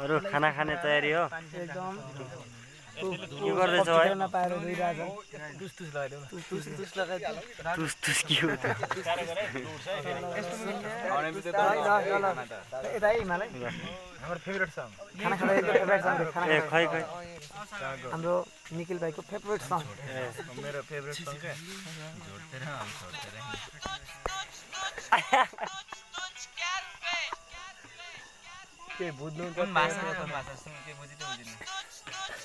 अरू खाना खाने तयारी हो? एकदम। के गर्दैछ लगाइदियो तुस तुस के हो त? यता है हिमालय हाम्रो फेभरेट सङ खाना खाँदा फेभरेट सङ खाना ए खै खै। हाम्रो निखिल भाइको फेभरेट सङ मेरो फेभरेट सङ के बुझ्नु कुन भाषा कुन भाषा सुन के बुझि त बुझिन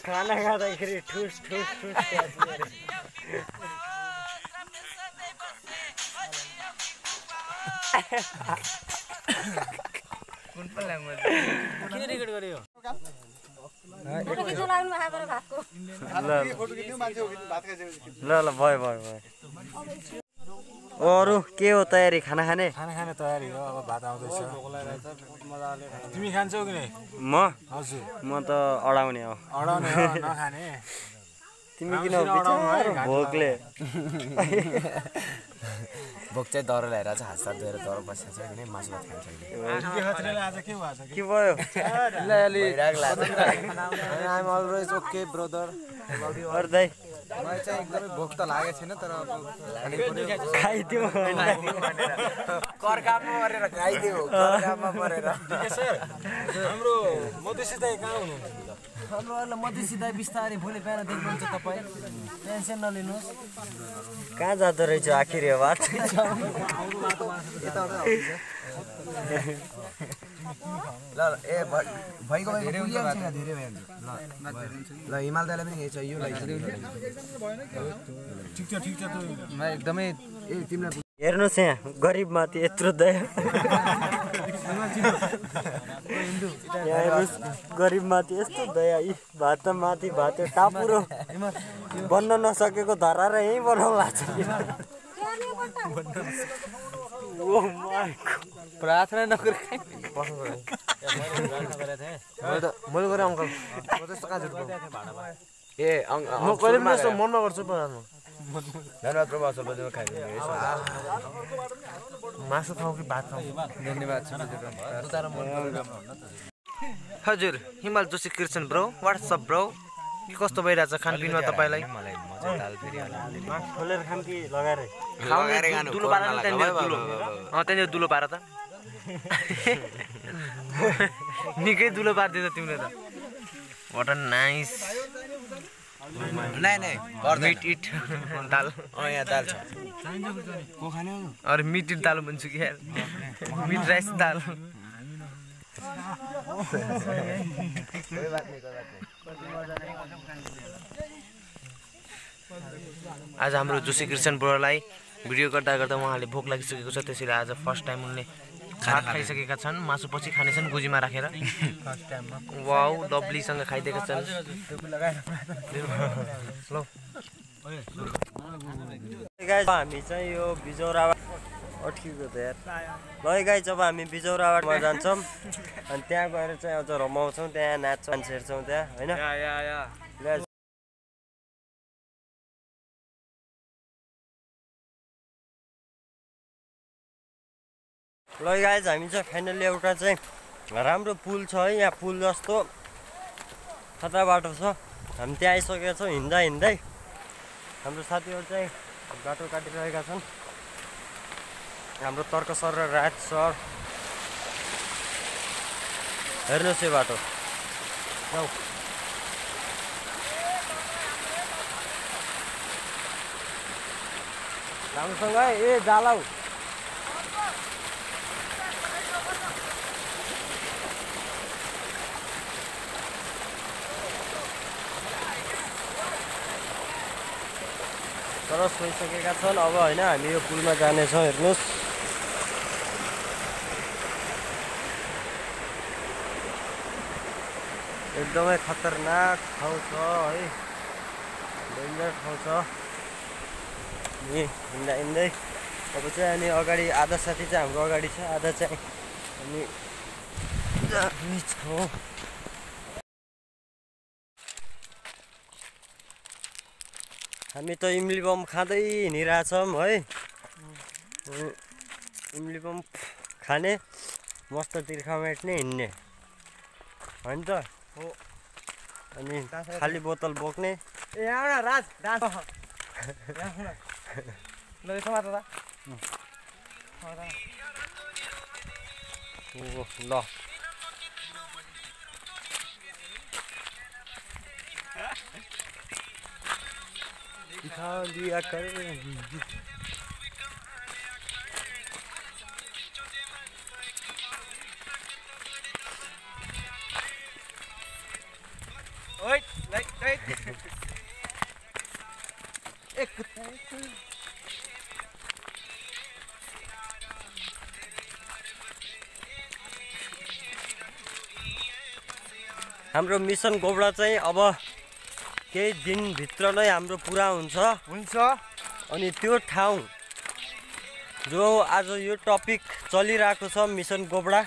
खाना खाँदाखेरि ठुस ठुस ठुस कुन पनि ल्याङ्ग्वेज किन रेकर्ड गर्यो ल ल। भयो भयो भयो अरू के हो तयारी? खाना खाने? खाना खाने तयारी हो अब भात आउँदैछ। तिमी खान्छौ कि नै? म? हजुर। म त अडाउने हो। अडाउने हो नखाने। तिमी किन भोकले। भोक चाहिँ दह्रो ल्याएर चाहिँ हात साथ धोएर दह्रो बसेको छ किन मासु भात खान्छ के भयो? अलवेज ओके ब्रदर अरू दाइ। मलाई चाहिँ एकदमै भोक त लागेको छैन तर अब खाइदिउँ होइन कर काममा परेर खाइदियो कर काममा परेर हाम्रो मधेसी दाइ कहाँ हुनुहुन्छ? हाम्रो अहिले मधेसी दाइ बिस्तारै भोलि बिहान देख्नुहुन्छ तपाईँ। टेन्सन नलिनुहोस्। कहाँ जाँदो रहेछ आखिर यो बात ल ल ए भ- भइगयो धेरै भयो ल ल हिमाल दाइलाई पनि यही छ यो ठिक छ ठिक छ त म एकदमै ए तिमीलाई हेर्नुहोस् यहाँ गरिब माथि यत्रो दया। यहाँ हेर्नुहोस् गरिब माथि यस्तो दया यी भात त माथि भात टापुरो बन्न नसकेको धरा र यहीँ बनाउला छ। ओ माय प्रार्थना नगर मैले त मैले गरेँ अङ्कल। म त्यस्तो कहाँ झुट ए म कहिले पनि यस्तो मनमा गर्छु धन्यवाद प्रभु असल बजीमा खाइदिनु मासु खाऊ कि भात खाऊ? धन्यवाद हजुर Himal Joshi Krishna bro what's up bro. कस्तो भइरहेछ खानपिनमा तपाईँलाई? त्यहाँनिर दुलो। पार त। निकै दुलो पारिदियो त तिमीले त। वाट अ नाइस नाइ नाइ मिट इट दाल। अँ यहाँ दाल छ। अरे मिट इट दाल भन्छु कि यार? मिट राइस दाल। आज हाम्रो जोशी कृष्ण ब्रोलाई भिडियो गर्दा गर्दा उहाँले भोक लागिसकेको छ त्यसैले आज फर्स्ट टाइम उनले भात खाइसकेका छन्। मासु पछि खानेछन् गोजीमा राखेर। वाउ डब्लीसँग खाइदिएका छन्। हामी चाहिँ यो बिजौराबाट अट्किएको त यार ल गाई जब हामी बिजौराबाटमा जान्छौँ अनि त्यहाँ गएर चाहिँ अझ रमाउँछौँ त्यहाँ नाच्छौँ हेर्छौँ त्यहाँ होइन? ल गाइज हामी चाहिँ फाइनली एउटा चाहिँ राम्रो पुल छ है यहाँ पुल जस्तो खतरा बाटो छ। हामी त्यहाँ आइसकेका छौँ हिँड्दा हिँड्दै। हाम्रो साथीहरू चाहिँ बाटो काटिरहेका छन्। हाम्रो तर्क सर र राज सर। हेर्नुहोस् यो बाटो। जाऊ। राम्रोसँग ए जालाउ। तर सोइसकेका छन्। अब होइन हामी यो पुलमा जानेछौँ हेर्नुहोस्। एकदमै खतरनाक ठाउँ छ है। डेन्जर ठाउँ छ। अनि हिँड्दा हिँड्दै। अब चाहिँ अनि अगाडि आधा साथी चाहिँ हाम्रो अगाडि छ आधा चाहिँ अनि छौँ। हामी त इम्ली बम खाँदै हिँडिरहेछौँ है। इम्ली बम खाने मस्त तिर्खा मेट्ने हिँड्ने। होइन त। हो। अनि खाली बोतल बोक्ने। ए राज राज। ल यसो मात्र त ल। दिखा दिया कर एक हाम्रो मिसन गोब्रा चाहिँ अब केही दिनभित्र नै हाम्रो पुरा हुन्छ। हुन्छ। अनि त्यो ठाउँ जो आज यो टपिक चलिरहेको छ मिसन गोब्रा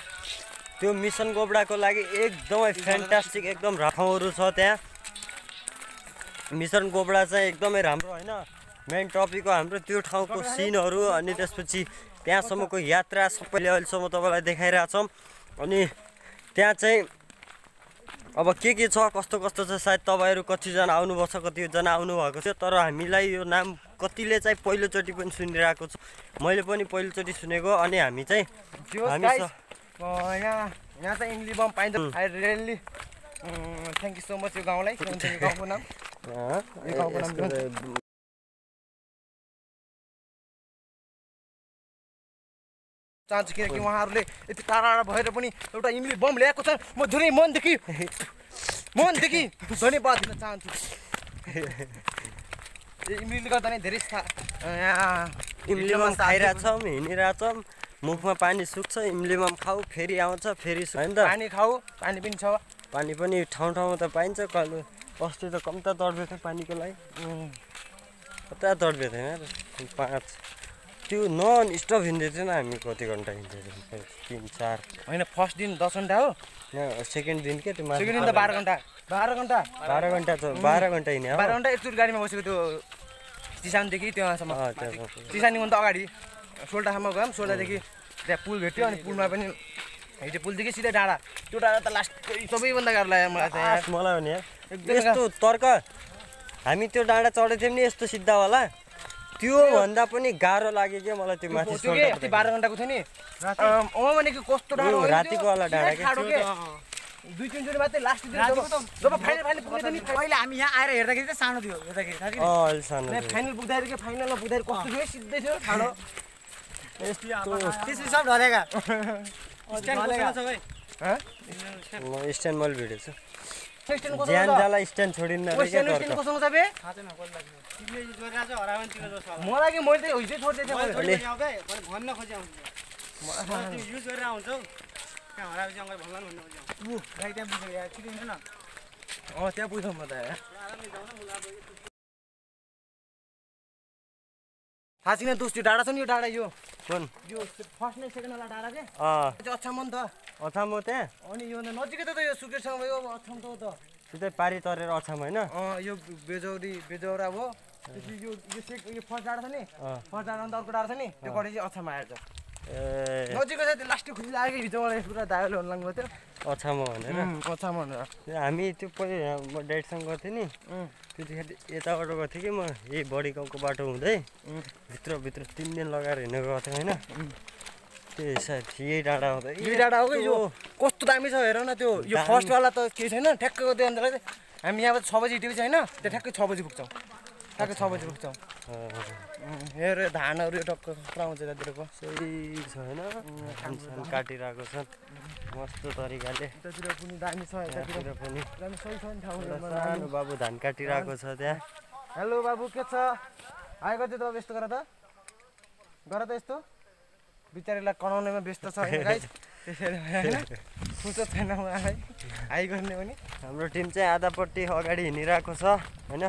त्यो मिसन गोब्राको लागि एकदमै फ्यान्टास्टिक एकदम ठाउँहरू छ त्यहाँ। मिसन गोब्रा चाहिँ एकदमै राम्रो होइन। मेन टपिक हो हाम्रो त्यो ठाउँको सिनहरू अनि त्यसपछि त्यहाँसम्मको यात्रा सबैले अहिलेसम्म तपाईँलाई देखाइरहेछौँ। अनि त्यहाँ चाहिँ अब के के छ कस्तो कस्तो छ सायद तपाईँहरू कतिजना आउनुभएको छ कतिजना आउनुभएको छ तर हामीलाई यो नाम कतिले चाहिँ पहिलोचोटि पनि सुनिरहेको छ। मैले पनि पहिलोचोटि सुनेको अनि हामी चाहिँ हामी यहाँ यहाँ चाहिँ पाइन्छ। थ्याङ्क यू सो मच यो गाउँलाई। गाउँको नाम। चाहन्छु किनकि उहाँहरूले यति टाढा टाढा भएर पनि एउटा इम्ली बम ल्याएको छ म धेरै मनदेखि मनदेखि धन्यवाद दिन चाहन्छु इम्लीले गर्दा नै धेरै यहाँ इम्लीमा खाइरहेछौँ हिँडिरहेछौँ मुखमा पानी सुक्छ इम्लीमा खाऊ फेरि आउँछ फेरि होइन त पानी खाऊ पानी पनि छ पानी पनि ठाउँ ठाउँमा त पाइन्छ कहिले अस्ति त कम्ता तड्बे थियो पानीको लागि। कता तड्बे थिएन पाँच। त्यो नन स्टप हिँड्दै थिएन हामी कति घन्टा हिँड्दै थियौँ? तिन चार। होइन फर्स्ट दिन दस घन्टा हो सेकेन्ड दिन के? त्यो सेकेन्ड दिन त बाह्र घन्टा। बाह्र घन्टा। बाह्र घन्टा त बाह्र घन्टा हिँड्यो बाह्र घन्टा एकचोटि गाडीमा बसेको त्यो चिसानदेखि त्यहाँसम्म। त्यहाँ चिसानीभन्दा अगाडि। सोल्टासम्म गयौँ सोल्टादेखि त्यहाँ पुल भेट्यो अनि पुलमा पनि हिजो पुलदेखि सिधै डाँडा। त्यो डाँडा त लास्ट सबैभन्दा गाह्रो लाग्यो मलाई आस मलाई नि एकदमै यस्तो तर्क। हामी त्यो डाँडा चढेको थियौँ नि यस्तो सिद्धावाला त्योभन्दा पनि गाह्रो लाग्यो क्या मलाई त्यो माथि त्यो के? अस्ति बाह्र घन्टाको थियो नि। भनेको कस्तो डाँडो? रातिको वाला डाँडा दुई तिनचोटि मात्रै लास्ट दिन जब फाइनल फाइनल थियो नि पहिला हामी यहाँ आएर हेर्दाखेरि चाहिँ सानो थियो हेर्दाखेरि थाहा अँ अहिले सानो थियो। फाइनल पुग्दाखेरि के? फाइनलमा पुग्दाखेरि कस्तो थियो? सिधै थियो खाडो। त्यसपछि सब ढलेका। स्ट्यान्ड मैले भिडेको छु। ज्यान? जाला स्ट्यान्ड छोडिन्न ओ, अरे क्या स्ट्यान्ड स्ट्यान्ड तर्क कस्तो छ बे? थाहा छैन कसले लाग्छ तिमीले गरिरहेको छ हरायो भने तिम्रो जस्तो मलाई कि मैले त हिजै छोडिदिएको थिएँ भन्न खोजे युज गरेर आउँछौ। त्यहाँ हराएपछि अङ्कल भन्ला भन्नु खोजे ऊ गाई त्यहाँ पुग्यो यहाँ छिटो हिँड्नु न। अँ त्यहाँ पुग्छौँ म त। थाहा छैन दोस्त त्यो डाँडा छ नि यो डाँडा यो। कुन यो फर्स्ट नै सेकेन्ड वाला डाँडा के? अँ। त्यो अछाम हो नि त अछाम हो त्यहाँ? अनि यो नजिकै त यो सुकेरसँग भयो अब अछाम त हो त। सिधै पारी तरेर अछाम होइन? अँ यो बेजौरी बेजौरा त्यसपछि यो यो यो फर्स्ट डाँडा छ नि। फर्स्ट डाँडा अन्त अर्को डाँडा छ नि? त्यो चाहिँ अछाम आएर छ ए। नजिकै छ त्यो लास्टै खुसी लाग्यो हिजो मलाई पुरा हुनु लाग्नु थियो? अछाम भनेर। अछाम भनेर। हामी त्यो पहिला ड्याडसँग गएको थिएँ नि। त्यतिखेर यताबाट गएको थिएँ कि म यही बडी गाउँको बाटो हुँदै। भित्रभित्र तिन दिन लगाएर हिँड्नु गएको थिएँ होइन त्यो सायद यही डाँडा हुँदै। यही डाँडा हो कि यो कस्तो दामी छ हेर न त्यो यो। फर्स्टवाला त केही छैन। ठ्याक्कको त्यो अन्त हामी यहाँबाट छ बजी हिँडेको छैन त्यो ठ्याक्कै छ बजी पुग्छौँ। ठ्याक्कै छ बजी पुग्छौँ हेर धानहरू यो टक्क आउँछ यतातिरको। सही छ होइन काटिरहेको छ। मस्त तरिकाले। यतातिर पनि दामी छ यतातिर। पनि। दामी सही छ नि ठाउँ एउटा सानो बाबु धान काटिरहेको छ त्यहाँ। हेलो बाबु के छ? आएको थियो त अब यस्तो गर त। गर त यस्तो। बिचारीलाई कनाउनेमा व्यस्त छ फुर्सद छैन उहाँलाई हाई गर्ने पनि। हाम्रो टिम चाहिँ आधापट्टि अगाडि हिँडिरहेको छ होइन?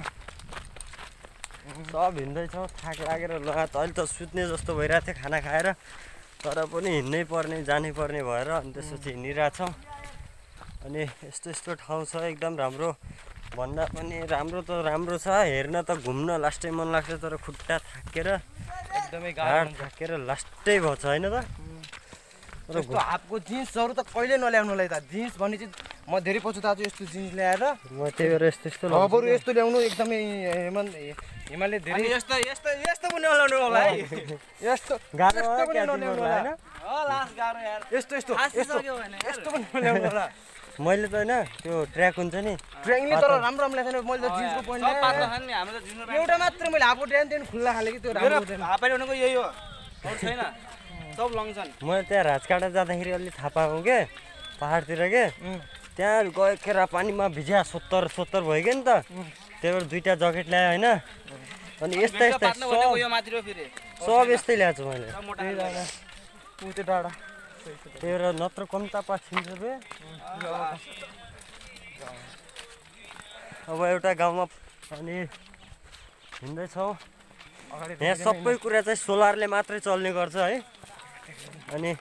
सब हिँड्दैछौँ। थाक लागेर ल अहिले त सुत्ने जस्तो भइरहेको थियो खाना खाएर। तर पनि हिँड्नै पर्ने जानै पर्ने भएर अनि त्यसपछि हिँडिरहेछौँ अनि यस्तो यस्तो ठाउँ छ एकदम राम्रो। भन्दा पनि राम्रो त राम्रो छ। हेर्न त घुम्न लास्टै मन लाग्छ तर खुट्टा थाकेर एकदमै गाह्रो। थाकेर लास्टै भएको छ होइन त? यस्तो हाफको जिन्सहरू त कहिले नल्याउनुलाई त? जिन्स भन्ने चाहिँ म धेरै पछि दाजु यस्तो जिन्स ल्याएर म त्यही भएर यस्तो यस्तो बरु यस्तो ल्याउनु एकदमै हेमन हिमालले धेरै यस्तो यस्तो यस्तो पनि नलाउनु होला है। यस्तो गाह्रो यस्तो पनि नल्याउनु होला। होइन? लास्ट गाह्रो यार। यस्तो यस्तो यस्तो सक्यो भने यस्तो पनि नल्याउनु होला। मैले त होइन त्यो ट्र्याक हुन्छ नि। ट्रेनिङले तर राम्रो राम्रो ल्याएको छैन मैले त जिन्सको जिउमा एउटा मात्र मैले हाफ ड्यान त्यहाँदेखि खुल्ला खाले कि त्यो राम्रो भनेको यही हो। अरू छैन। सब मैले त्यहाँ राजकाँडा जाँदाखेरि अलि थाहा पाएको के? पाहाडतिर के? त्यहाँ गएखेर पानीमा भिज्या सोत्तर सोत्तर भयो क्या नि त? त्यही भएर दुइटा ज्याकेट ल्यायो होइन। अनि यस्तै यस्तै सब यो माथि हो फेरि। सब यस्तै ल्याएको छु मैले। त्यही भएर नत्र कम्ता बे अब एउटा गाउँमा अनि हिँड्दैछौँ। अगाडि यहाँ सबै कुरा चाहिँ सोलरले मात्रै चल्ने गर्छ है। अनि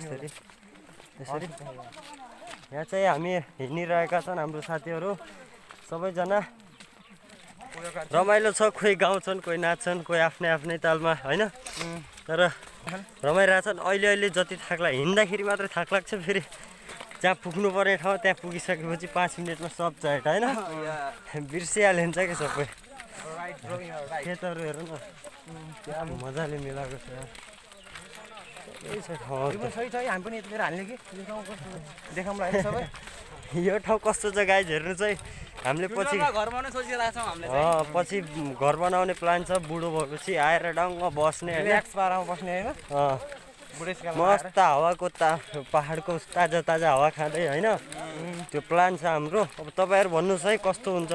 यसरी यसरी यहाँ चाहिँ हामी हिँडिरहेका छन् हाम्रो साथीहरू। सबैजना रमाइलो छ कोही गाउँछन् कोही नाच्छन् कोही आफ्नै आफ्नै तालमा होइन? तर रमाइरहेछन्। अहिले अहिले जति थाक लाग्छ हिँड्दाखेरि मात्रै थाक लाग्छ फेरि। जहाँ पुग्नु पर्ने ठाउँ त्यहाँ पुगिसकेपछि पाँच मिनटमा सब चाहेट होइन? बिर्सिहालिन्छ कि सबै। खेतहरू हेर न। क्या मजाले मिलाएको छ। छ हामी पनि यतिखेर हाल्ने कि? देखाउँला सबै। यो ठाउँ कस्तो छ गाइज हेर्नु चाहिँ हामीले पछि घर बनाउनु सोचिरहेको छौँ हामीले पछि घर बनाउने प्लान छ बुढो भएपछि आएर डङ्ग बस्ने बस्ने होइन। मस्त हावाको ता पाहाडको ताजा ताजा हावा खाँदै होइन। त्यो प्लान छ हाम्रो। अब तपाईँहरू भन्नुहोस् है कस्तो हुन्छ?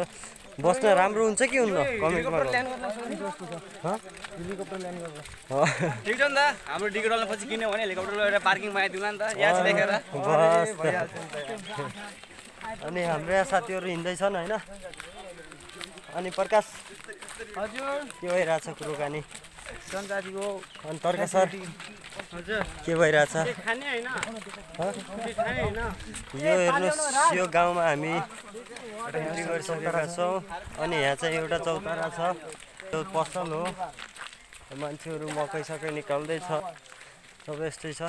बस्न राम्रो हुन्छ कि हुन्न? कमेन्टमा हेलिकप्टर गर्नु। ल्यान्ड गर्न। सक्ने जस्तो छ हँ? हेलिकप्टर ल्यान्ड गर्न। अँ, ठिक छ नि त। हाम्रो डिग्री डल्ला पछि किन्यो भने हेलिकप्टर एउटा पार्किङ बनाइदिउँ न त। यहाँ लेखेर बस। त। अनि हाम्रो यहाँ साथीहरू हिँड्दैछन् होइन? अनि प्रकाश हजुर। के भइरहेछ कुरोकानी? अनि तर्क सर। हजुर। के भइरहेछ? यो हेर्नुहोस् यो गाउँमा हामी एन्ट्री गरिसकेका छौँ। अनि यहाँ चाहिँ एउटा चौतारा छ। त्यो पसल हो। मान्छेहरू मकै सकै निकाल्दैछ। सबै यस्तै छ।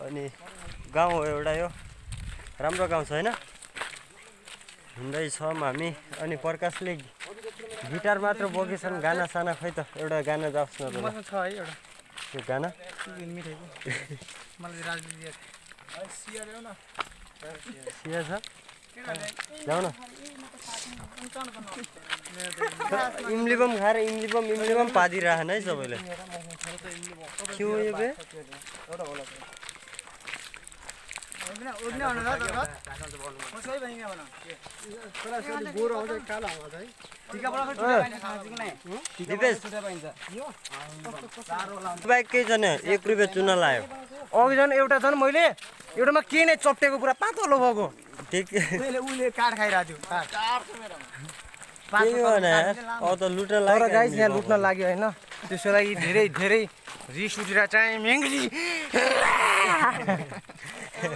अनि गाउँ हो एउटा यो। राम्रो गाउँ छ होइन? हिँड्दैछौँ हामी। अनि प्रकाशले गिटार मात्र बोकेछन् गाना साना खै त एउटा गाना जाओस् न छ है एउटा। त्यो गाना? सिया छ? जाऊ न। इम्ली बम खाएर इम्ली बम इम्ली बम पादिरहन है सबैले। के हो यो बे? दिपेश बाइक केही छैन एक रुपियाँ चुना लायो। अघि झन् एउटा झन् मैले एउटामा के नै चप्टेको पुरा पातलो भएको। यहाँ लुट्न लाग्यो होइन। त्यसको लागि धेरै धेरै रिस उठेर चाहिँ मेङ्गी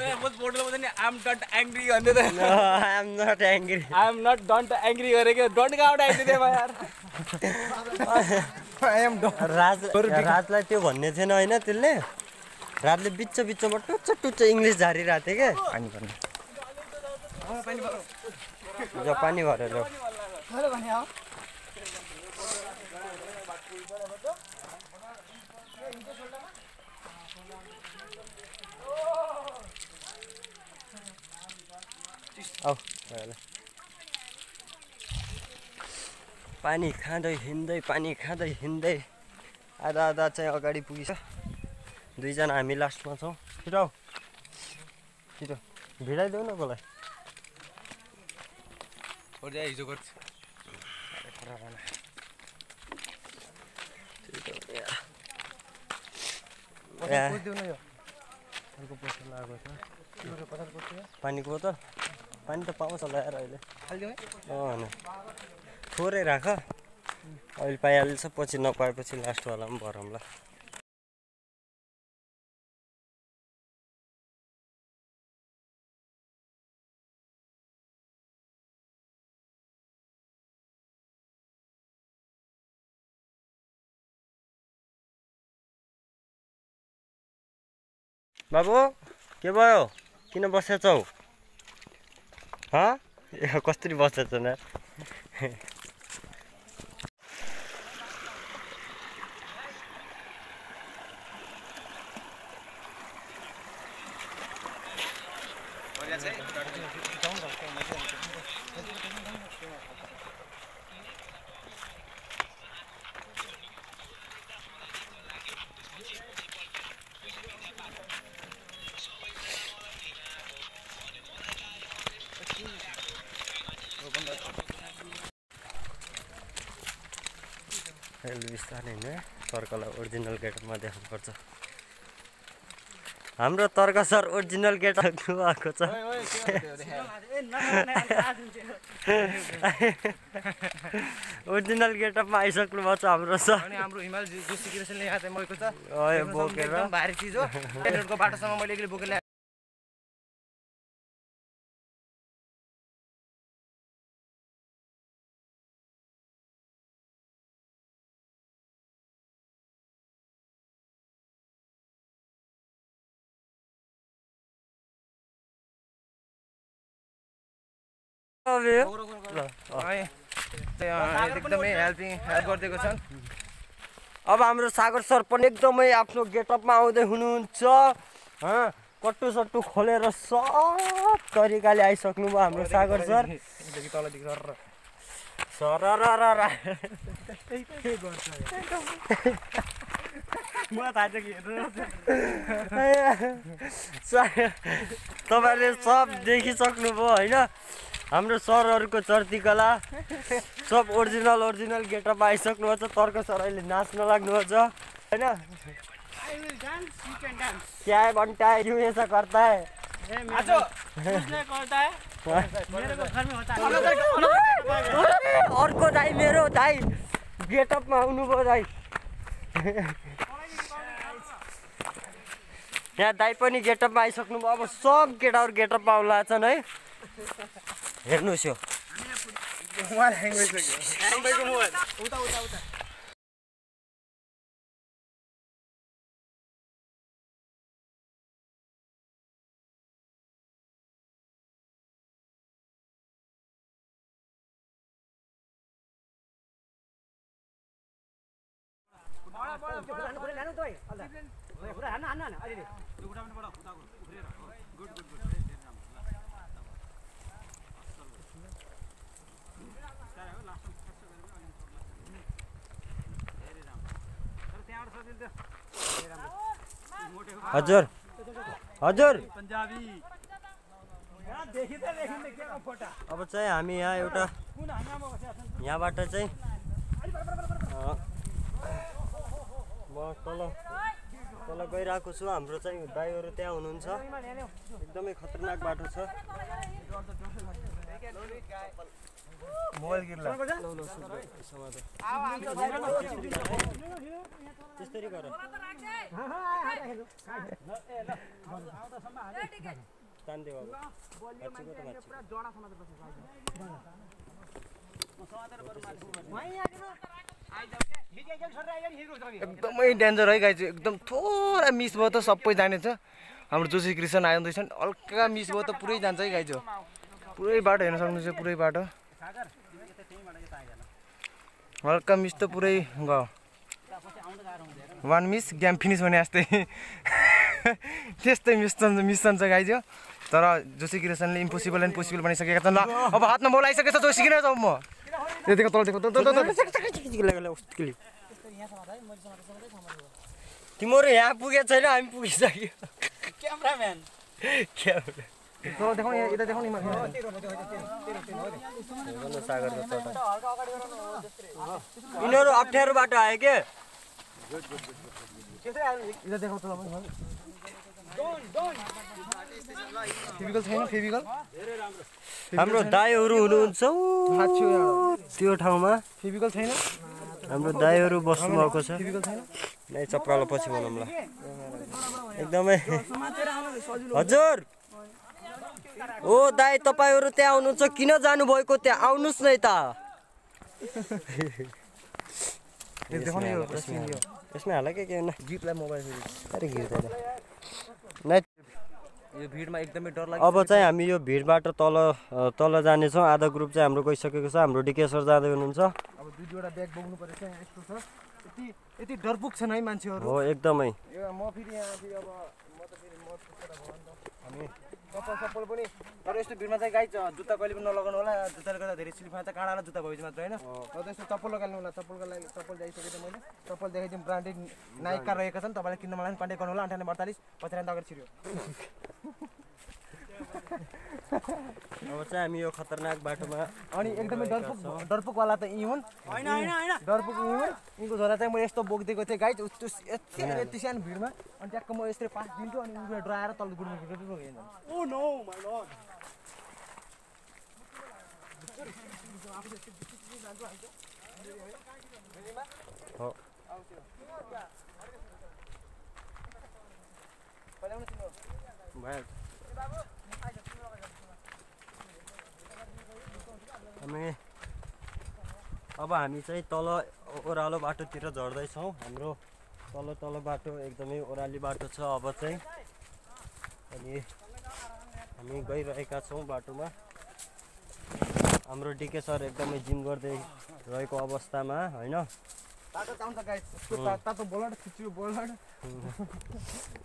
राजलाई त्यो भन्ने थिएन होइन त्यसले? राजले बिच बिचमा टुच्च टुच्च इङ्ग्लिस झारिरहेको थियो क्या पानी पर्ने जो पानी भरेर भइहाल्यो। पानी खाँदै हिँड्दै पानी खाँदै हिँड्दै। आधा आधा चाहिँ अगाडि पुगिस। दुईजना हामी लास्टमा छौँ। छिटो आऊ। छिटो। भिडाइदेऊ न कसलाई। हिजो गर्छु। या। बुझ्दैन यो। अर्को पोस्टर लगाएको छ। पानीको बोतल? पानी त पाउँछ होला यार अहिले। अँ थोरै राख अहिले पाइहाल्छ पछि नपाएपछि लास्टवाला पनि भरौँला। बाबु के भयो? किन बसेछौ? हँ? कसरी बसेछ न. अहिले बिस्तारै नै तर्कलाई ओरिजिनल गेटअपमा देखाउनुपर्छ। हाम्रो तर्क सर ओरिजिनल गेटअप भएको छ। ओरिजिनल गेटअपमा आइसक्नु भएको छ हाम्रो सर। अनि हाम्रो हिमाल जो- एकदमै हेल्पिङ हेल्प गरिदिएको छन्। अब हाम्रो सागर सर पनि एकदमै आफ्नो गेटअपमा आउँदै हुनुहुन्छ हँ, कट्टु सट्टु खोलेर सब तरिकाले आइसक्नु भयो हाम्रो सागर सर। तपाईँले सब देखिसक्नु भयो होइन? हाम्रो सरहरूको चर्ती कला सब ओरिजिनल ओरिजिनल गेटअप आइसक्नु भएको छ तर्क सर अहिले नाच्न लाग्नुभएको छ होइन? यू क्या है क्यों ऐसा करता है ए मैं उसने करता है मेरे को घर में होता है अर्को दाई मेरो दाई गेटअपमा आउनुभयो दाई। यहाँ दाई पनि गेटअपमा आइसक्नु भयो अब सब केटाहरू गेटअपमा आउला छन् है। हेर्नुहोस् यो। उहाँले ह्याङ भइसक्यो हजुर। हजुर। अब चाहिँ हामी यहाँ एउटा यहाँबाट चाहिँ म तल तल गइरहेको छु। हाम्रो चाहिँ दाईहरू त्यहाँ हुनुहुन्छ। एकदमै खतरनाक बाटो छ। मोबाइल गिर्ला त्यस्तरी गर तानिदेऊ एकदमै डेन्जर है गाई चाहिँ एकदम थोरै मिस भयो त सबै जानेछ हाम्रो जोशी कृष्ण आउँदैछन् हल्का मिस भयो त पुरै जान्छ है गाई चाहिँ पुरै बाटो हेर्न सक्नुहुन्छ पुरै बाटो। हल्का मिस त पुरै गयो वान मिस गेम फिनिस भने जस्तै। त्यस्तै मिस चन्छ मिस चन्छ गाई चाहिँ तर जोशी कृष्णले इम्पोसिबल एन्ड पोसिबल बनाइसकेका छन्। ल अब हातमा बोल आइसकेको छ जोशी किन जाउँ म। देखो तल तिमीहरू यहाँ पुगेको छैन हामी पुगिसक्यो। कैमरामैन क्यामेरा यहाँ यता यिनीहरू अप्ठ्यारो बाटो आयो के हाम्रो दाईहरू हुनुहुन्छ। त्यो ठाउँमा फेभिकल छैन हाम्रो दाईहरू बस्नु भएको छ नै चप्रालो पछि भनौँ ल एकदमै हजुर ओ दाई तपाईँहरू त्यहाँ आउनुहुन्छ किन जानुभएको त्यहाँ? आउनुहोस् न यता यसमा हाल के के न गीतलाई मोबाइल अरे यो भिडमा एकदमै डर लाग्यो अब चाहिँ हामी यो भिडबाट तल तल जानेछौँ। आधा ग्रुप चाहिँ हाम्रो गइसकेको छ। हाम्रो डिकेश्वर जाँदै हुनुहुन्छ। अब दुई दुईवटा ब्याग बोक्नु परेछ यहाँ यस्तो छ। यति यति डरपुक छन् है मान्छेहरू। हो एकदमै। म फेरि यहाँ फेरि अब म त फेरि म हामी चप्पल सप्पल पनि। तर यस्तो भिडमा चाहिँ गाई जुत्ता कहिले पनि नलगाउनु होला। जुत्ताले गर्दा धेरै स्लिप खान्छ काँडा जुत्ता भएपछि मात्र होइन? र त्यस्तो चप्पल लगाल्नु होला। चप्पलको लागि चप्पल ल्याइसकेको थिएँ मैले। चप्पल देखाइदिउँ। ब्रान्डेड नाइका रहेका छन्। तपाईँलाई किन्न मलाई कन्ट्याक्ट गर्नु होला। अन्ठानब्बे अडतालिस पछाडि अगाडि छिर्यो। अब चाहिँ हामी यो खतरनाक बाटोमा अनि एकदमै डरपुक डरपुकवाला त यी हुन्। होइन होइन होइन। डरपुक यी हुन्। यिनको झोला चाहिँ मैले यस्तो बोकिदिएको थिएँ गाई त्यो यति यति सानो भिडमा। अनि ट्याक्क म यस्तै पास दिन्छु अनि उनीहरू डराएर तल गुडमा ओ नो माय लर्ड भइहाल्छ हामी अब हामी चाहिँ तल ओह्रालो बाटोतिर झर्दैछौँ। हाम्रो तल तल बाटो एकदमै ओह्राली बाटो छ अब चाहिँ। अनि हामी गइरहेका छौँ बाटोमा। हाम्रो डिके सर एकदमै जिम गर्दै रहेको अवस्थामा होइन?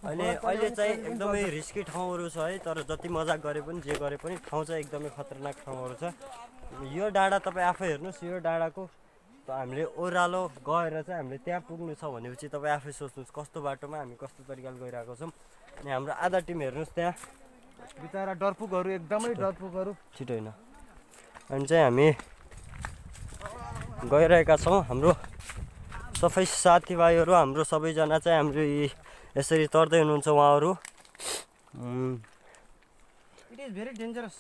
अहिले अहिले चाहिँ एकदमै रिस्की ठाउँहरू छ है तर जति मजाक गरे पनि जे गरे पनि ठाउँ चाहिँ एकदमै खतरनाक ठाउँहरू छ। यो डाँडा तपाईँ आफै हेर्नुहोस् यो डाँडाको त हामीले ओह्रालो गएर चाहिँ हामीले त्यहाँ पुग्नु छ भनेपछि तपाईँ आफै सोच्नुहोस् कस्तो बाटोमा हामी कस्तो तरिकाले गइरहेको छौँ। अनि हाम्रो आधा टिम हेर्नुहोस् त्यहाँ। बिचरा डरपुकहरू एकदमै डरपुकहरू छिटो होइन। अनि चाहिँ हामी गइरहेका छौँ। हाम्रो सबै साथीभाइहरू हाम्रो सबैजना चाहिँ हाम्रो यसरी तर्दै हुनुहुन्छ उहाँहरू। इट इज भेरी डेन्जरस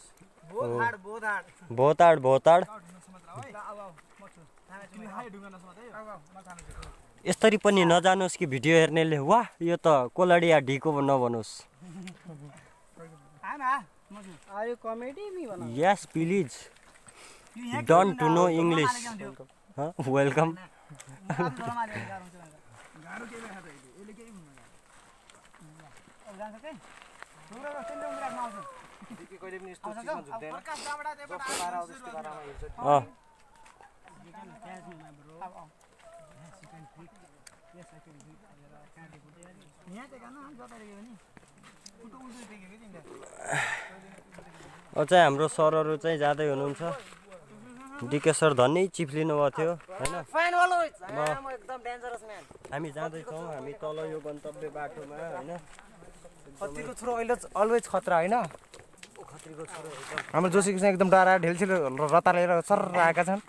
भोताड भोताड यसरी पनि नजानुहोस् कि भिडियो हेर्नेले। वाह यो त कोलाडिया ढिको नभनोस् यस please don't to know English welcome चाहिँ हाम्रो सरहरू चाहिँ जाँदै हुनुहुन्छ। डिके सर धन्नै चिप्लिनु भएको थियो होइन? हामी जाँदैछौँ हामी तल यो गन्तव्य बाटोमा होइन? खतरा होइन? हाम्रो जोशी कृष्ण एकदम डाँडा ढेलछिल रता लिएर सर आएका छन्।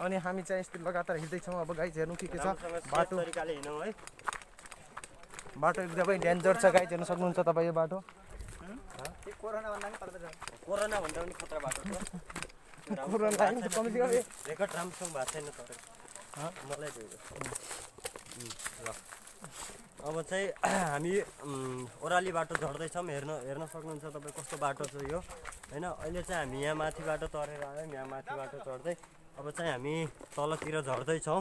अनि हामी चाहिँ यस्तो लगातार हिँड्दैछौँ। अब गाइज हेर्नु के के छ। बाटो। तरिकाले हिँडौँ है। बाटो एकदमै डेन्जर छ। गाइज हेर्नु सक्नुहुन्छ तपाईँ यो बाटो। कोरोना भन्दा पनि खतरा बाटो छ। अब चाहिँ हामी ओह्राली बाटो झर्दैछौँ। हेर्न हेर्न सक्नुहुन्छ तपाईँ कस्तो बाटो छ यो। होइन अहिले चाहिँ हामी यहाँ माथि बाटो तरेर आयौँ। यहाँ माथि बाटो चढ्दै अब चाहिँ हामी तलतिर झर्दैछौँ।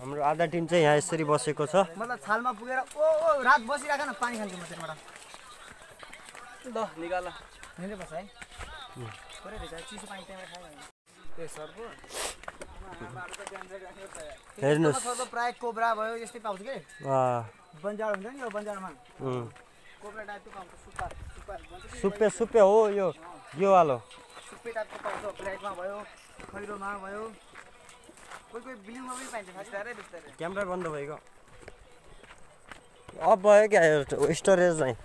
हाम्रो आधा टिम चाहिँ यहाँ यसरी बसेको छ। मतलब छालमा पुगेर ओ ओ रात बसिरहेको न पानी खान्छु म त्यहाँबाट ल निकाल है। हेर्नुहोस्। प्रायः कोब्रा भयो यस्तै पाउँछ कि? अँ, बन्जार हुन्छ नि यो बन्जारमा उम्, कोब्रा टाइपको पाउँछ कि? सुप्पे सुप्पे हो यो यो वालो सुक्पे टाइपको पाउँछ प्लेटमा भयो खैरोमा भयो। कोही कोही बिलिङमा पनि पाइन्छ बिस्तारै बिस्तारै। क्यामेरा बन्द भएको। अब भयो क्या स्टोरेज चाहिँ।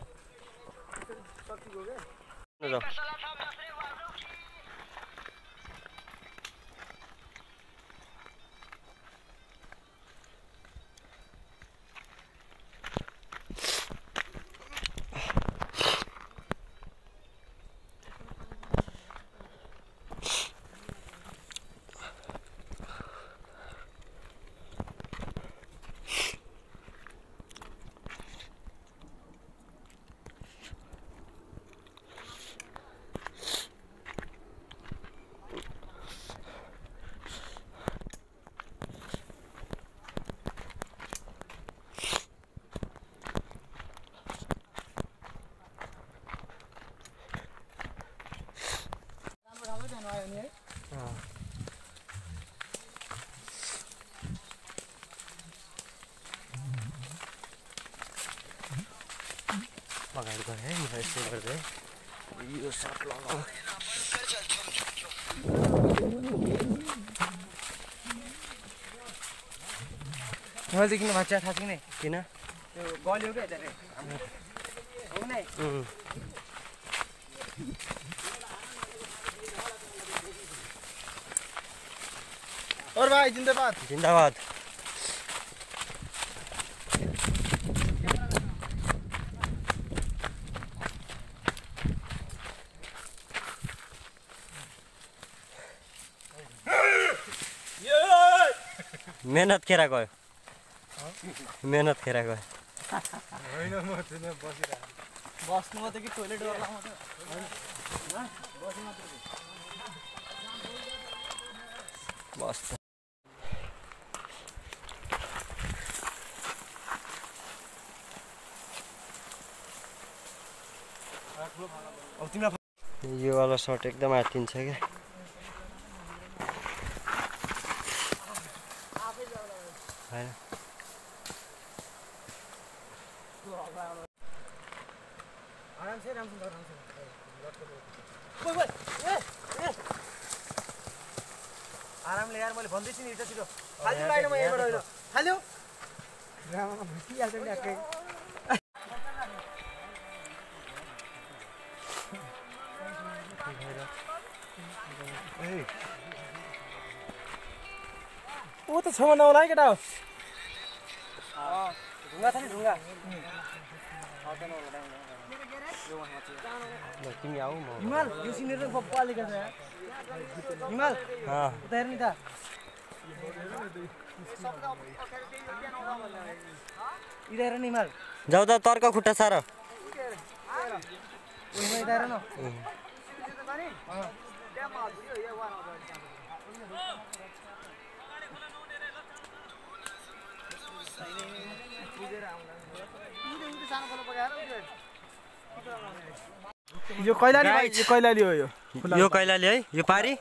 ल। अगाडि गएँ है म यसो गर्दै यो सर्ट लगाऊ मैले चाहिँ किन भाँच्चा थाहा छैन किन त्यो गल्यो क्या धेरै हो नै उम्, और भाइ जिन्दाबाद जिन्दाबाद मेहनत खेर गयो। मेहनत खेर गयो। बस्नु मात्रै कि टोइलेट गर्दा मात्रै? बस अब तिमीलाई यो वाला सर्ट एकदम आत्तिन्छ क्या। राम्रोसँग आरामले यार मैले भन्दैछु नि छिटो। छिटो फाल्थ्यो लाइन म यहीँबाट होइन फाल्यो भुटिहाल्छ नि ट्याक्कै ऊ त छेउमा नहोला है केटा हो। ढुङ्गा छ नि ढुङ्गा। तिमी आऊ म हिमाल यो सिनेर पप्पा अलिक हिमाल अँ, उता हेर्नु त। इधर हेर न हिमाल। जाऊ त तर्क खुट्टा सार। उयो यता हेर न। यो कैलाली भाइ, यो कैलाली हो यो। यो कैलाली है? यो पारी।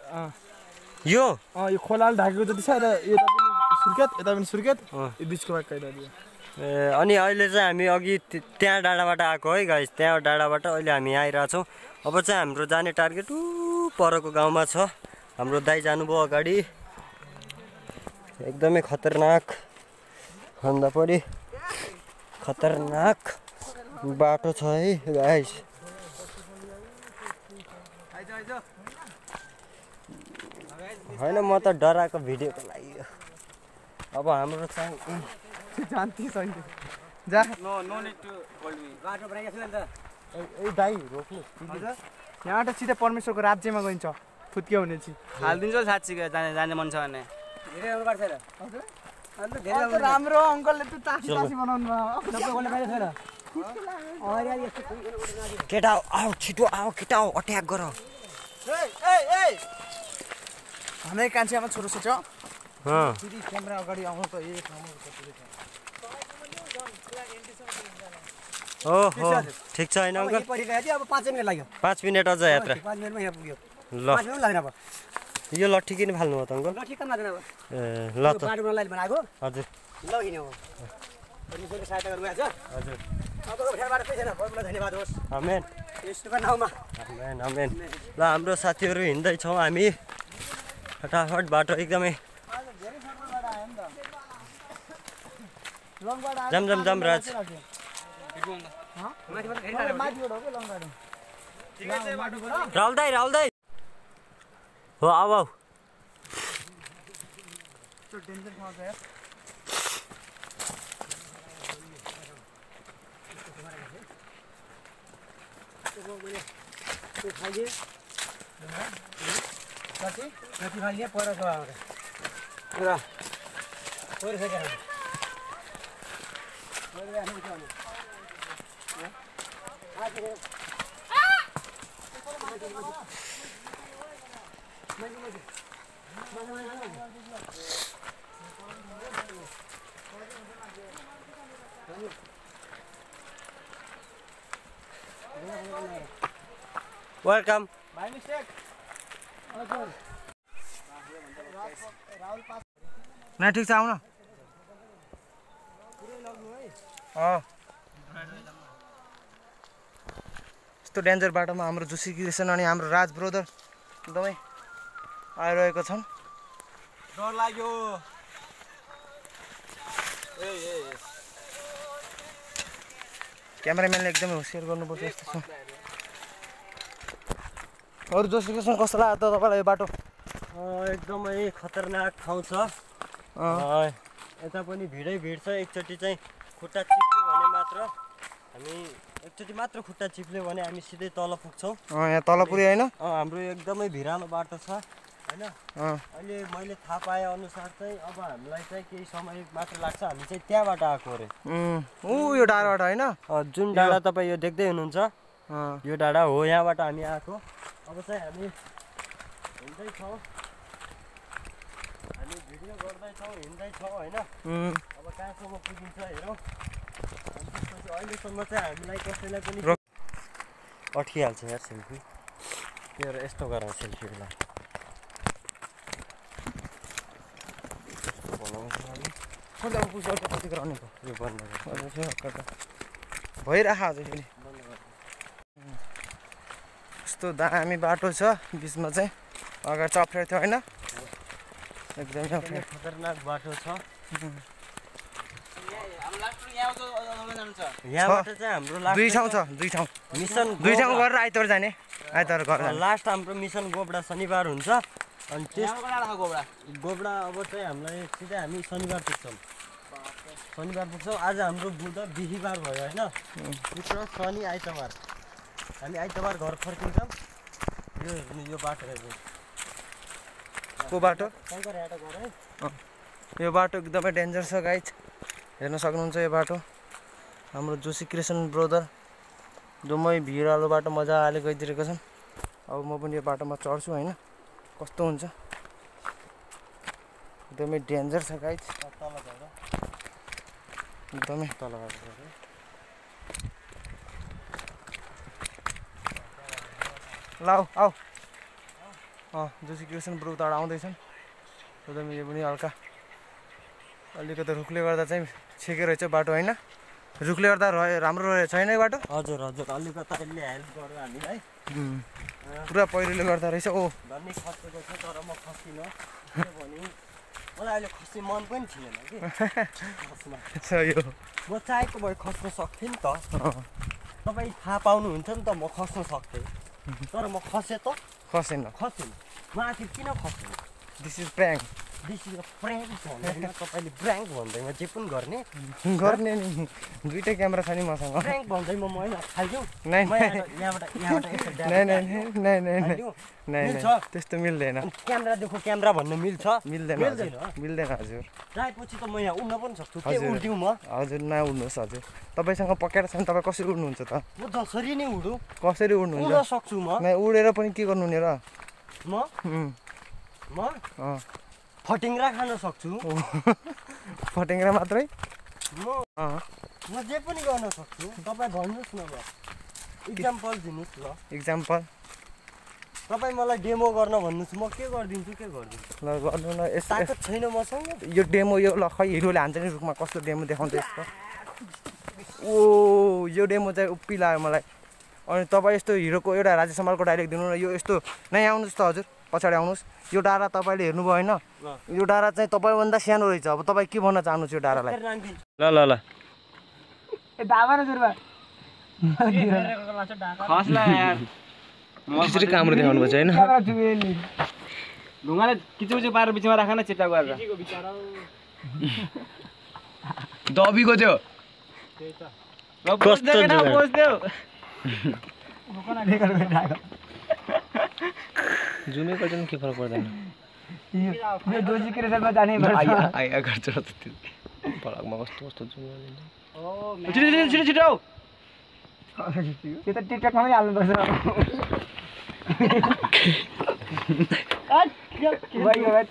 यो? अँ यो खोलाले ढाकेको जति छ यता यता पनि सुर्खेत यता पनि सुर्खेत। यो बिचको भाग कैलाली हो। ए, अनि अहिले चाहिँ हामी अघि त्य- त्यहाँ डाँडाबाट आएको है गाइस त्यहाँ डाँडाबाट अहिले हामी आइरहेछौँ अब चाहिँ हाम्रो जाने टार्गेट ऊ परको गाउँमा छ। हाम्रो दाइ जानुभयो अगाडि। एकदमै खतरनाक। भन्दा पनि खतरनाक। बाटो छ है गाइस होइन म त डराएको भिडियोको लागि हो। अब हाम्रो चाहिँ जान्ती छैन जा। No no need to hold me बाटो बनाइएको छैन नि त ए दाइ रोक्नु। यहाँबाट सिधै परमेश्वरको राज्यमा गइन्छ फुत्के हुने छि हालिदिन्छु हौ साँच्ची जाने जाने मन छ भने। धेरै राम्रो पार्छ र। राम्रो अङ्कलले त तासी तासी बनाउनु भयो। केटा आऊ छिटो आऊ केटा आऊ अट्याक गर। हाम्रै कान्छेमा छोरो फेरि क्यामेरा अगाडि आउनु त एक ठिक छ होइन अङ्कल? पाँच मिनट लाग्यो? पाँच मिनट अझ यात्रा। पाँच मिनटमा यहाँ पुग्यो। ल। यो लट्ठी किन फाल्नु हो त अङ्कल? ए ल त। हजुर। सहायता गर्नुभएको छ। हजुर। ल हाम्रो साथीहरू हिँड्दैछौँ हामी। फटाफट बाटो एकदमै जाम जाम जाम राज। अरे माथिबाट हो राहुल दाई राहुल दाई अब आऊ। त्यो डेन्जर ठाउँ छ यार कति कति खालिए पर छ आएर र परिसक्यो वेलकम भाइ मिस्टेक न ठिक छ आउन। अँ। यस्तो डेन्जर बाटोमा हाम्रो जुसी किसन अनि हाम्रो राज ब्रदर एकदमै आइरहेको छन्। डर लाग्यो। ए ए क्यामेराम्यानले एकदमै होसियार गर्नुपर्छ यस्तो छ। अरू जोसी किसन कस्तो लाग्यो त तपाईँलाई यो बाटो? एकदमै खतरनाक ठाउँ छ। यता पनि भिडै भिड छ। एकचोटि चाहिँ खुट्टा चिप्ल्यो भने मात्र हामी एकचोटि मात्र खुट्टा चिप्ल्यो भने हामी सिधै तल पुग्छौँ। यहाँ तल पुऱ्यो होइन? हाम्रो एकदमै भिरालो बाटो छ। होइन? अहिले मैले थाहा पाए अनुसार चाहिँ अब हामीलाई चाहिँ केही समय मात्र लाग्छ हामी चाहिँ त्यहाँबाट आएको अरे। ऊ यो डाँडाबाट होइन? जुन डाँडा तपाईँ यो देख्दै हुनुहुन्छ यो डाँडा हो यहाँबाट हामी आएको। अब चाहिँ हामी हिँड्दैछौँ। हामी भिडियो गर्दैछौँ हिँड्दैछौँ होइन? अब कहाँसम्म पुगिन्छ हेरौँ। अनि त्यसपछि अहिलेसम्म चाहिँ हामीलाई कसैलाई पनि। अट्किहाल्छ यार सेल्फी। त्यो भएर यस्तो गरौँ सेल्फीलाई। खोल्दा पुग्छ अर्को कति गराउने भयो यो बन्द फेरि यस्तो दामी बाटो छ बिचमा चाहिँ। अगाडि चप्रेको थियो होइन। एकदमै अप्ठ्यारो खतरनाक बाटो छ। हाम्रो लास्ट यहाँ आउँछ अगाडि जानु छ। यहाँबाट चाहिँ हाम्रो लास्ट दुई ठाउँ छ दुई ठाउँ। मिसन दुई ठाउँ। गरेर आइतबार जाने। आइतबार घर जाने। लास्ट हाम्रो मिसन गोबडा शनिबार हुन्छ। अनि त्यस गोबरा? गोबडा अब चाहिँ हामीलाई सिधै हामी शनिबार पुग्छौँ। शनिबार पुग्छौँ। आज हाम्रो बुध बिहिबार भयो होइन? शुक्र शनि आइतबार। हामी आइतबार घर फर्किन्छौँ। यो हेर्नु यो बाटो हेर्नु। को बाटो? यो बाटो एकदमै डेन्जर छ गाइज। हेर्न सक्नुहुन्छ यो बाटो। हाम्रो जोसी क्रिसन ब्रदर जम्मै भिरालो बाटो मजाले गइदिरहेको छन्। अब म पनि यो बाटोमा चढ्छु होइन? कस्तो हुन्छ? एकदमै डेन्जर छ गाइज। एकदमै। तल झर ल आऊ अँ जोसी क्रिसन ब्रदर आउँदैछन्। एकदमै यो पनि हल्का अलिकति रुखले गर्दा चाहिँ छेके रहेछ बाटो होइन? रुखले गर्दा रह्यो राम्रो रहेछ यो बाटो? हजुर हजुर। अलिकति हेल्प गर्यो हामीलाई पुरा पहिरोले गर्दा रहेछ ओ। धनी खसेको छ तर म खसिनँ। मलाई अहिले खस्ने मन पनि थिएन कि। यो। म चाहेको भए खस्न सक्थेँ नि त। तपाईँ थाहा पाउनुहुन्छ नि त म खस्न सक्थेँ। तर म खसेँ त। खसेन। खसेन। म आखिर किन खसेन? This is prank this is a prank तपाईँले ब्राङ्क भन्दैमा जे पनि गर्ने। गर्ने नि। दुइटै क्यामेरा छ नि मसँग। प्र्याङ्क भन्दैमा म? त्यस्तो मिल्दैन। क्यामेरा देखो क्यामेरा भन्नु मिल्छ? मिल्दैन मिल्दैन हजुर। जाएपछि त म यहाँ उड्न पनि सक्छु। उड्दिउँ म? हजुर नउड्नुहोस् हजुर। तपाईँसँग पकेट छ भने तपाईँ कसरी उड्नुहुन्छ त? म जसरी नै उडौँ कसरी उड्न उड्नुहुन्छ सक्छु म। उडेर पनि के गर्नु नि र? म? म? फटिङ्ग्रा खान सक्छु। फटेङ्ग्रा मात्रै? म जे पनि गर्न सक्छु तपाईँ भन्नुहोस् न ल। इक्जाम्पल दिनुहोस् ल। इक्जाम्पल तपाईँ मलाई डेमो गर्न भन्नुहोस् म के गरिदिन्छु के गरिदिन्छु? ल गर्नु न यस यस- ताकत छैन मसँग? यो डेमो यो ल खै हिरोले हान्छ नि रुखमा कस्तो डेमो देखाउँछ यस्तो? ओ यो डेमो चाहिँ उप्पी लाग्यो मलाई। अनि तपाईँ यस्तो हिरोको एउटा राजेश सम्मालको डाइरेक्ट दिनु न यो यस्तो नै आउनुहोस् त हजुर। पछाडि आउनुहोस्। यो डाँडा तपाईँले हेर्नुभयो होइन? यो डाँडा चाहिँ तपाईँभन्दा सानो रहेछ। अब तपाईँ के भन्न चाहनुहुन्छ यो डाँडालाई? ल ल ल। काम्रो देखाउनु पर्छ होइन? ढुङ्गाले किचुकिचु पारेर बिचमा राख न चिट्टा गरेर दबीको थियो ल, पोस्देऊ केटा, जुगाड? पोस्देऊ। जुनै गर्छ नि के फरक पर्दैन यो दोजी क्रिसनमा जाने आइया आइया गर्छ र त त्यो फरकमा कस्तो कस्तो जुन गरिन्छ छिटो छिटो छिटो छिटो आऊ। त्यो त टिकटकमा पनि हाल्नुपर्छ गयो भाइ।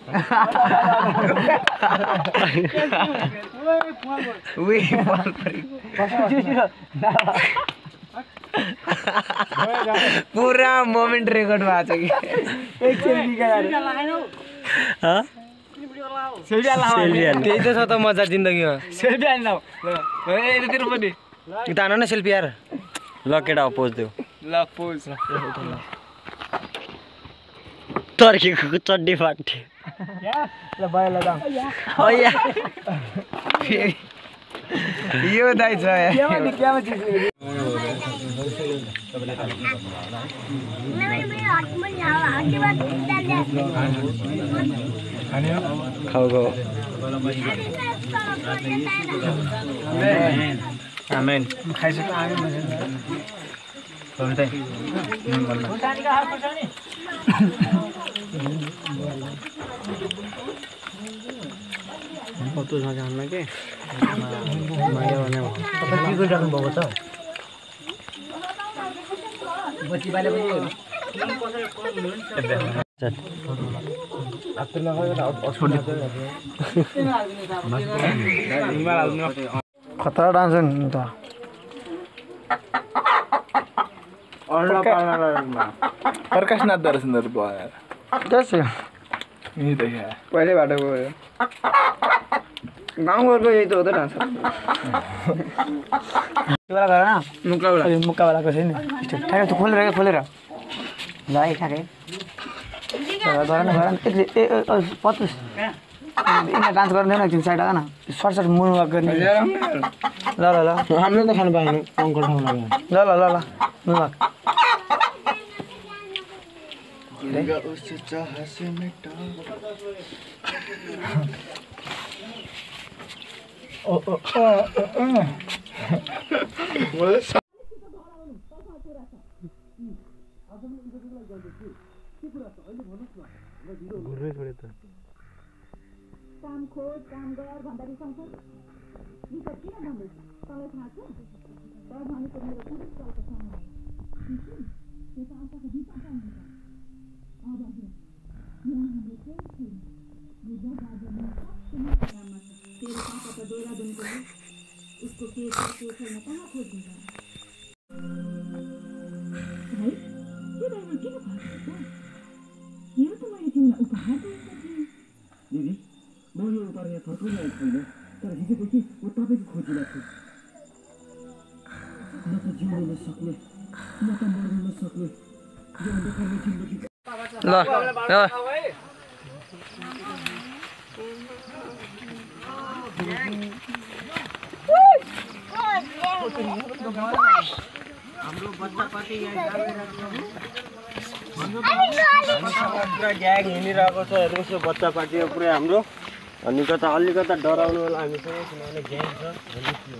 उही बल परि पुरा मोमेन्ट रेकर्ड भएको छ कि। त्यही त छ त मजा जिन्दगीमा सेल्फी। ल, ल, यतातिर पनि तान न सेल्फी यार ल केटा पोजिदेऊ ल पोज तर्केको चड्डी फाट्यो यो दाइ छ। यार केमा नि केमा चिज नि हावा हातबाट डाल्दा खाऊ खाऊ आमेन खतरा डान्स हो नि त। प्रकाश नाच्दो रहेछ नि त पहिल्यै बाटो गयो। गाउँघरको यही त हो त डान्स वाला गर न मुक्कावाला मुक्कावालाको छैन ठ्याक्कै त्यो खोलेर क्या खोलेर ल है ठ्याक्कै गर न गर न यति ए पच्चिस यिनीहरू डान्स गर्दैन एकछिन साइड आएर न सर्ट सर्ट मुन वाक गर्ने ल ल ल हामीले त खानु पाएन अङ्कल ल ल ल ल मुन वाक काम खोज काम गर भन्दा रिसाउँछ रिसाउँछ किन भन्दै तँलाई थाहा छ तर भनेको मेरो त्यो त यहाँ हाम्रो बाजामा सबैमा काममा छ तेरो पापा त डोरा बनेको हो उसको के छ के छैन कहाँ खोजिन्छ भाइ के बारेमा किन भाग्छ हेर त मैले तिमीलाई उपहार दिएको थिएँ म यो उपहार यहाँ छैन तर हिजोदेखि म तपाईँको खोजिरहेको छु म त जिउन नसक्ने म त मर्न नसक्ने यो ल पुरा ग्याङ हिँडिरहेको छ हेर्नुहोस् यो बच्चा पार्टी हो पुरै हाम्रो अनि कता अलिकता डराउनु होला हामीसँग किनभने ग्याङ छ हेर्नुहोस् यो।